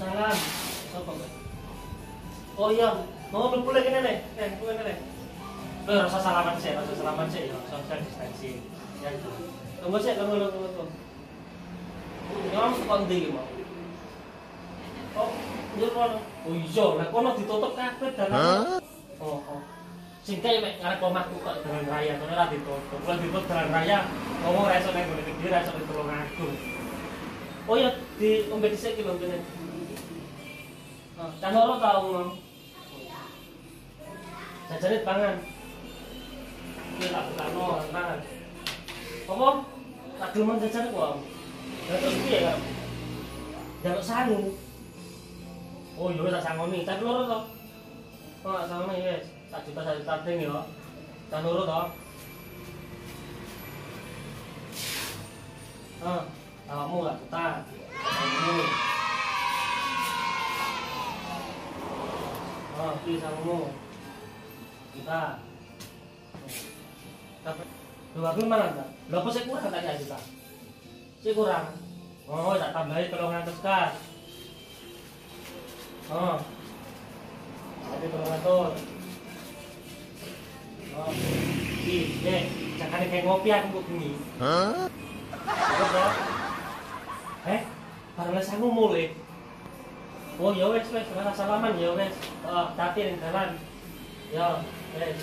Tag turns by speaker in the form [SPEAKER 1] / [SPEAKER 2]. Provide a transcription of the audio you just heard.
[SPEAKER 1] Waalaikumsalam. Sopo? Oh iya, mau mlebu lagi nek, eh, mlebu lagi nek. Lo rasa salaman sih, rasa salaman sih ya, social distancing. Ya. Tunggu sih, tunggu, tunggu, tunggu. Nyom kondi iki mau. Oh, kono. Oh iya, lah kono ditutup kabeh dalan. Oh, oh. Sing kae mek ngarep omahku kok dalan raya, kono ora ditutup. Kalau ditutup dalan raya, ngomong ra iso nek iki, ra iso tulung aku. Oh iya, di ombe dhisik ki lho kan ora tau ngomong. Jajane pangan. Iki tak bukano pangan. Apa? Tak gelem jajan kok. Lah terus piye kan? Jaluk sangu. Oh iya tak sangoni, tak loro to. Oh, tak sangoni wis. Tak juta satu juta ding yo. Tak. Ah, awakmu gak juta. Pilih sangmu. Kita. Tapi dua puluh mana enggak? Lho apa sih kurang tadi aja tak? Sih kurang. Oh, tak tambahin tolong atas kas. Oh. Jadi tolong atur. Oh. Ih, deh, jangan kayak ngopi aku kok gini. Hah? Eh, karena saya mulai. Oh, ya wes wes, rasa salaman ya wes. Oh, tapi ning jalan. Ya, wes.